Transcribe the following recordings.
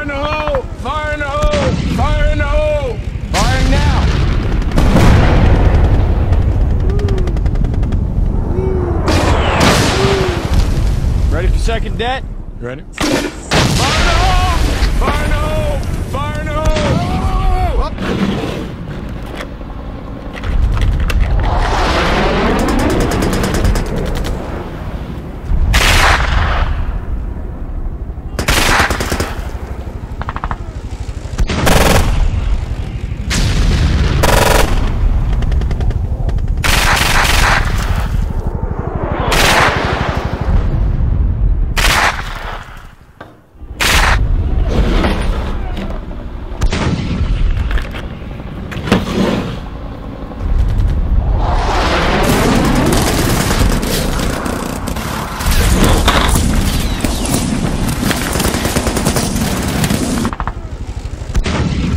Fire in the hole! Fire in the hole! Fire in the hole! Firing now! Ready for second debt? Ready? Fire in the hole! Fire in the hole! Fire in the hole!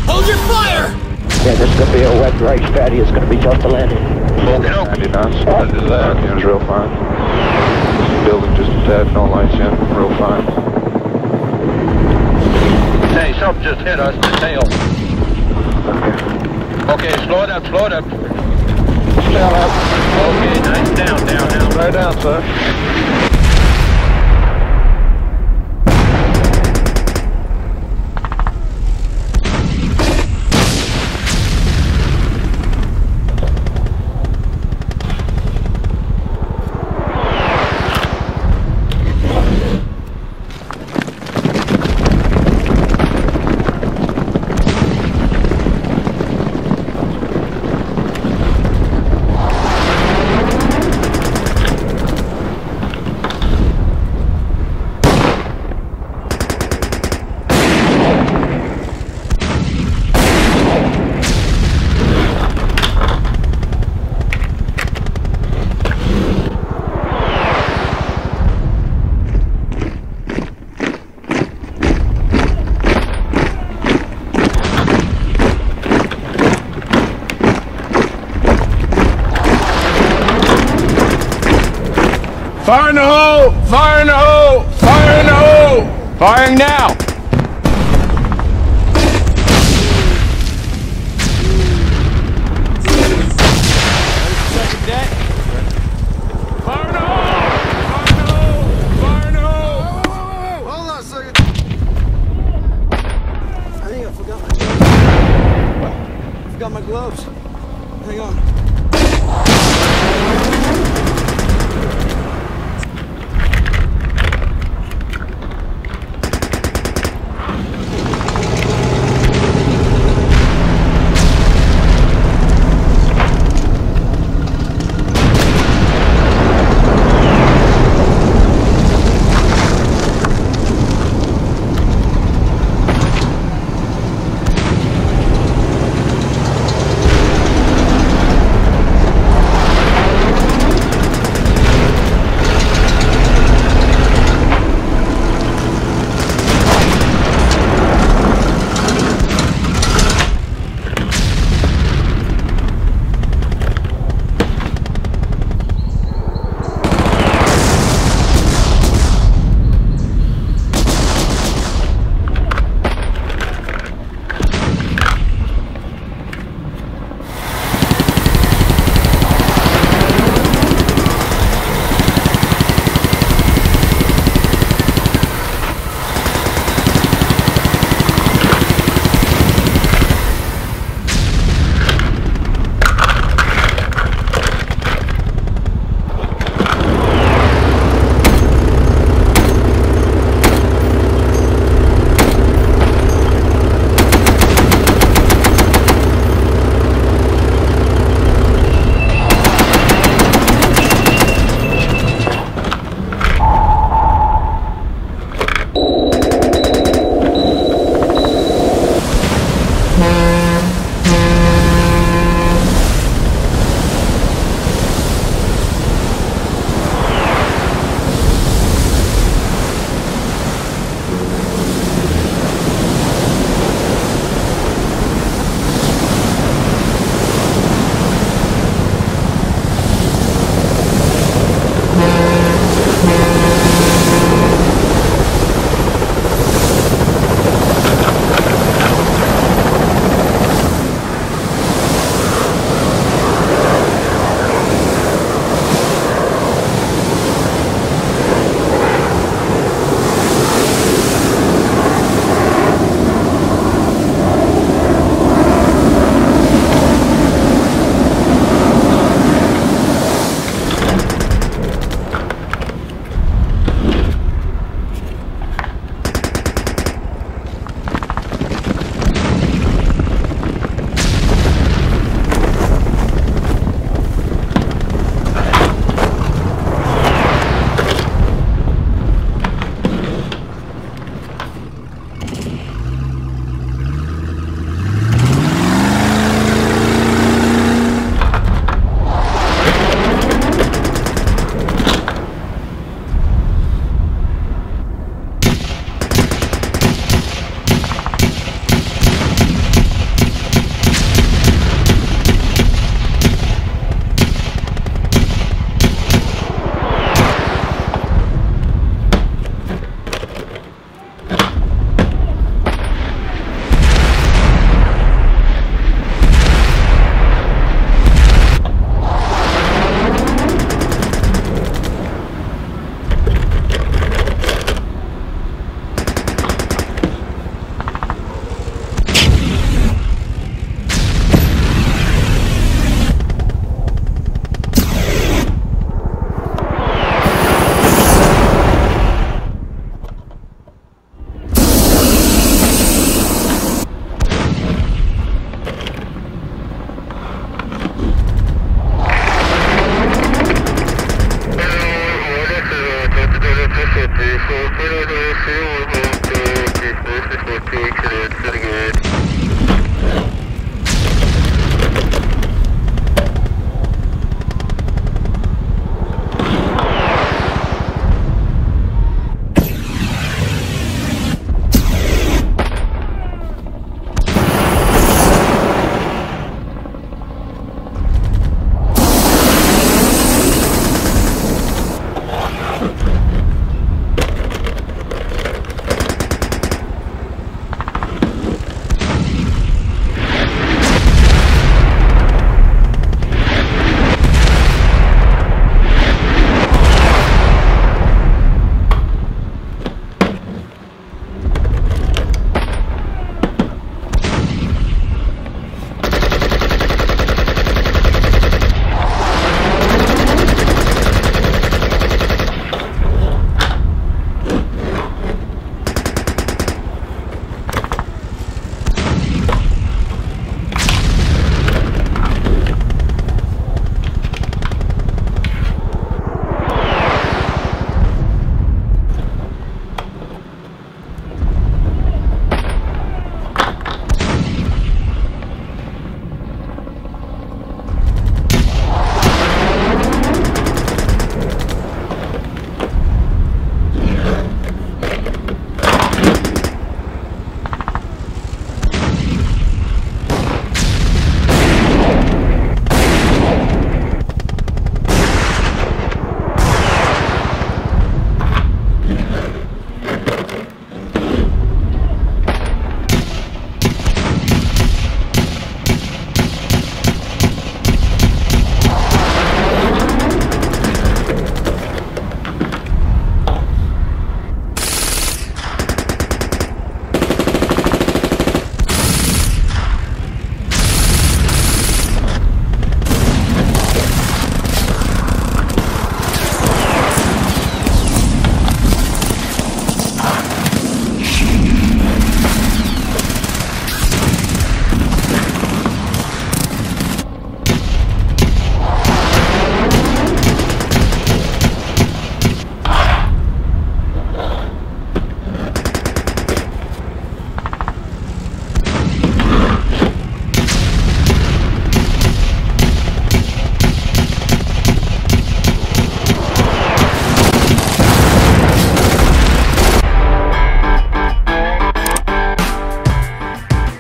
Hold your fire! Yeah, this is gonna be a wet race, Patty. It's gonna be tough to land in. I did not spot it. That it was real fine. Building just a tad, no lights in, real fine. Hey, something just hit us, the tail. Okay, slow it up, slow it up. Down up. Okay, nice, down, down, down. Right down, sir. Fire in the hole! Fire in the hole! Fire in the hole! Firing now!